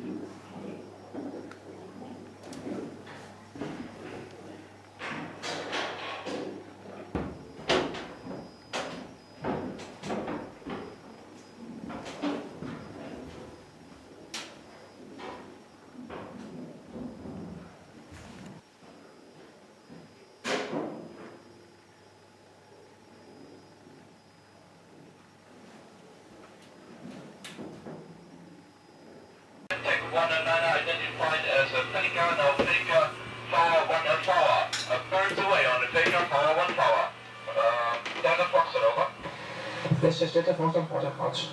Thank you. 109 identified as a Pelican or Pelican Power 1 Power. Uh, birds away on the Pelican Power 1 Power. Uh, Delta Fox, over. This is Delta Fox, Delta Fox.